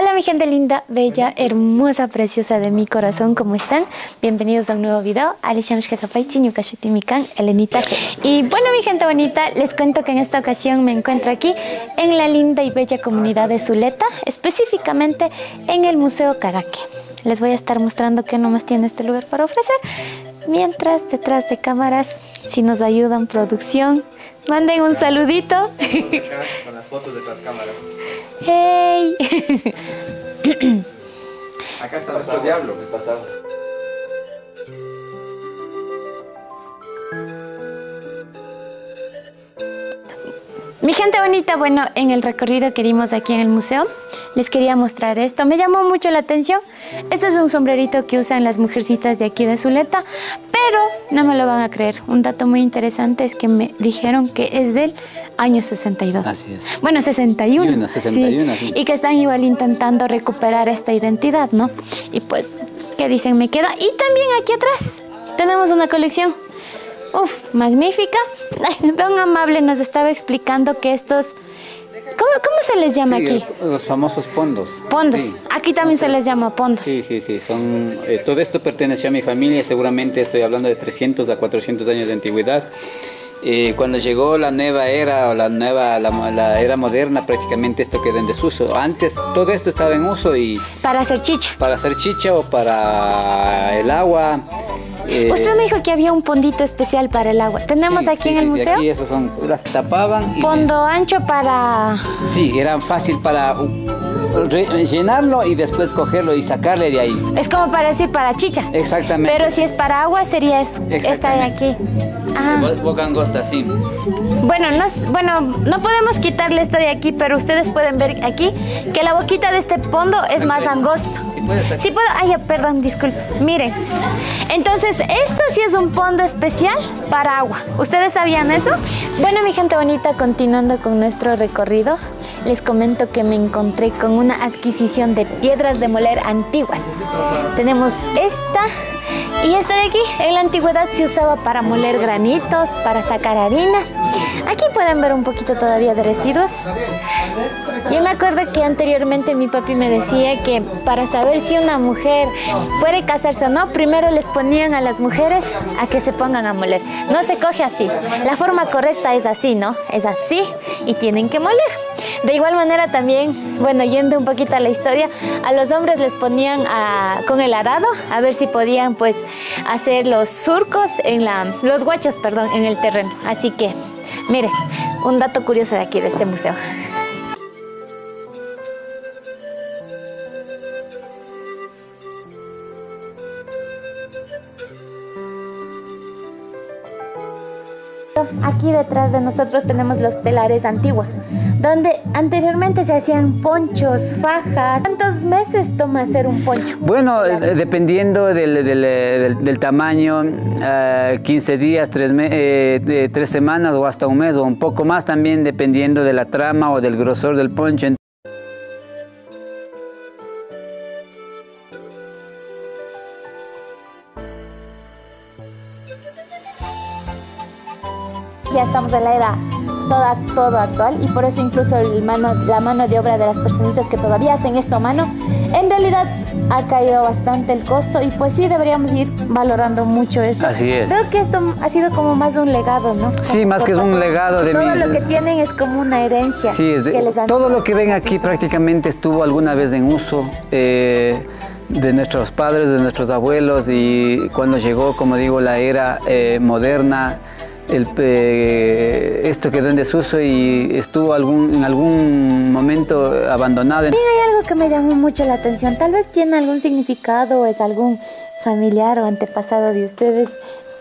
Hola mi gente linda, bella, hermosa, preciosa de mi corazón, ¿cómo están? Bienvenidos a un nuevo video, Elenita. Y bueno mi gente bonita, les cuento que en esta ocasión me encuentro aquí en la linda y bella comunidad de Zuleta, específicamente en el Museo Caraque. Les voy a estar mostrando qué nomás tiene este lugar para ofrecer, mientras detrás de cámaras, si nos ayudan producción, manden un saludito. Con las fotos de las cámaras. ¡Hey! Acá está nuestro diablo. Mi gente bonita, bueno, en el recorrido que dimos aquí en el museo, les quería mostrar esto. Me llamó mucho la atención. Este es un sombrerito que usan las mujercitas de aquí de Zuleta, pero no me lo van a creer. Un dato muy interesante es que me dijeron que es del año 62. Así es. Bueno, 61. 61, sí. Y que están igual intentando recuperar esta identidad, ¿no? Y pues, ¿qué dicen? Me queda. Y también aquí atrás tenemos una colección. Uf, magnífica. Don Amable nos estaba explicando que estos... ¿Cómo, cómo se les llama Sí, aquí? Los famosos pondos. Pondos. Sí. Aquí también se les llama pondos. Sí, sí, sí. Son, eh, todo esto perteneció a mi familia, seguramente estoy hablando de 300 a 400 años de antigüedad. Eh, cuando llegó la nueva era o la nueva la, la era moderna, prácticamente esto quedó en desuso. Antes todo esto estaba en uso y Para hacer chicha. para hacer chicha o para el agua. eh, Usted me dijo que había un pondito especial para el agua. Tenemos sí, aquí sí, en el sí, museo Aquí esos son, las tapaban. y- pondo ancho para... Sí, era fácil para llenarlo y después cogerlo y sacarle de ahí. Es como para decir para chicha. Exactamente. Pero si es para agua sería es- esta de aquí. Ah. Bo- Boca angosta, sí. Bueno, no, es- bueno, no podemos quitarle esto de aquí, pero ustedes pueden ver aquí que la boquita de este pondo es más angosto. Sí, puede ser. Sí puedo, ay, perdón, disculpe. Miren, entonces esto sí es un pondo especial para agua. ¿Ustedes sabían eso? Bueno, mi gente bonita, continuando con nuestro recorrido, les comento que me encontré con una adquisición de piedras de moler antiguas. Tenemos esta y esta de aquí. En la antigüedad se usaba para moler granitos, para sacar harina. Aquí pueden ver un poquito todavía de residuos. Yo me acuerdo que anteriormente mi papi me decía que para saber si una mujer puede casarse o no, primero les ponían a las mujeres a que se pongan a moler. No se coge así. La forma correcta es así, ¿no? Es así y tienen que moler. De igual manera también, bueno, yendo un poquito a la historia, a los hombres les ponían a- con el arado a ver si podían pues hacer los surcos en la, los guachos, perdón, en el terreno. Así que, mire, un dato curioso de aquí, de este museo. Aquí detrás de nosotros tenemos los telares antiguos, donde anteriormente se hacían ponchos, fajas. ¿Cuántos meses toma hacer un poncho? Bueno, eh, dependiendo del, del, eh, del- del tamaño, eh, 15 días, 3 tres semanas o hasta un mes o un poco más también dependiendo de la trama o del grosor del poncho. Ya estamos en la era toda, todo actual y por eso incluso el mano, la mano de obra de las personitas que todavía hacen esto a mano, en realidad ha caído bastante el costo y pues sí deberíamos ir valorando mucho esto. Así es. Creo que esto ha sido como más un legado, ¿no? Sí, Como más que es un legado de Todo mis- lo que tienen es como una herencia. Sí, es de- que les han todo lo que ven aquí prácticamente estuvo alguna vez en uso eh, de nuestros padres, de nuestros abuelos y cuando llegó, como digo, la era eh, moderna, el, eh, esto quedó en desuso y estuvo algún, en algún momento abandonado. También hay algo que me llamó mucho la atención. Tal vez tiene algún significado o es algún familiar o antepasado de ustedes.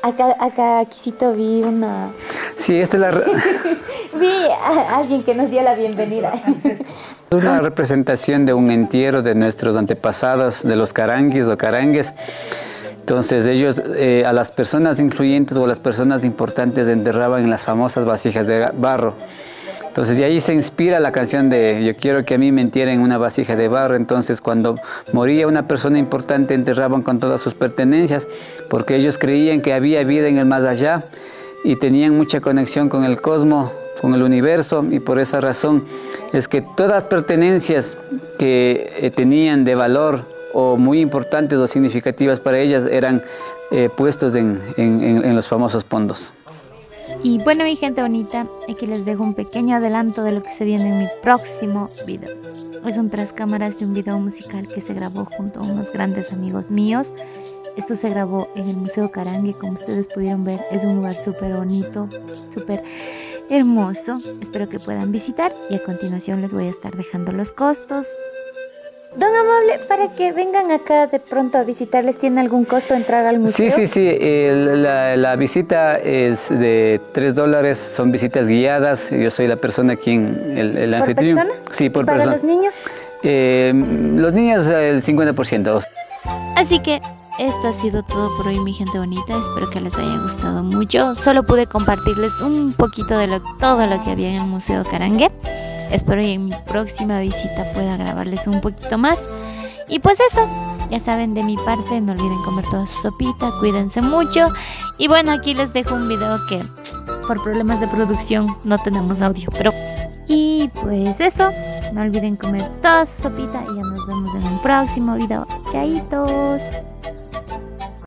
Acá, acá, aquícito vi una... Sí, esta es la, Vi a alguien que nos dio la bienvenida. una representación de un entierro de nuestros antepasados, de los caranguis o carangues. Entonces ellos eh, a las personas influyentes o a las personas importantes enterraban en las famosas vasijas de barro. Entonces de ahí se inspira la canción de Yo quiero que a mí me entierren en una vasija de barro. Entonces cuando moría una persona importante enterraban con todas sus pertenencias porque ellos creían que había vida en el más allá y tenían mucha conexión con el cosmos con el universo y por esa razón es que todas pertenencias que eh, tenían de valor o muy importantes o significativas para ellas eran eh, puestos en, en los famosos pondos. Y bueno, mi gente bonita, aquí les dejo un pequeño adelanto de lo que se viene en mi próximo video. Es un tras cámaras de un video musical que se grabó junto a unos grandes amigos míos. Esto se grabó en el Museo Carangue, como ustedes pudieron ver, es un lugar súper bonito, súper hermoso. Espero que puedan visitar y a continuación les voy a estar dejando los costos, Don Amable, para que vengan acá de pronto a visitarles, ¿tiene algún costo entrar al museo? Sí, sí, sí. la, visita es de 3 dólares, son visitas guiadas. Yo soy la persona quien, el, el ¿Por persona? Sí, por ¿Para persona. los niños? Eh, los niños el 50%. Así que esto ha sido todo por hoy, mi gente bonita. Espero que les haya gustado mucho. Solo pude compartirles un poquito de lo, todo lo que había en el Museo Carangue. Espero que en mi próxima visita pueda grabarles un poquito más. Y pues eso, ya saben de mi parte, no olviden comer toda su sopita, cuídense mucho. Y bueno, aquí les dejo un video que por problemas de producción no tenemos audio, pero... Y pues eso, no olviden comer toda su sopita y ya nos vemos en un próximo video. Chaitos.